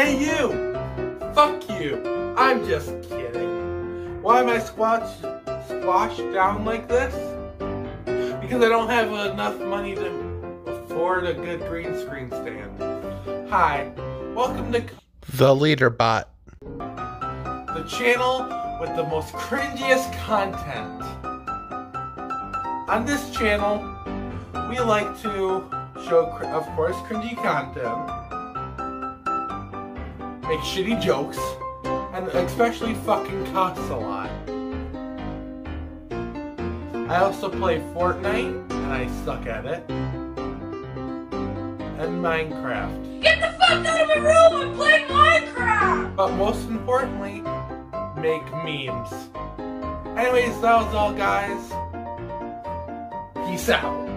Hey you! Fuck you! I'm just kidding. Why am I squashed, squashed down like this? Because I don't have enough money to afford a good green screen stand. Hi, welcome to The Leader Bot. the channel with the most cringiest content. On this channel, we like to show, of course, cringy content, make shitty jokes, and especially fucking cuss a lot. I also play Fortnite, and I suck at it, and Minecraft. Get the fuck out of my room! I'm playing Minecraft! but most importantly, make memes. Anyways, that was all, guys. Peace out.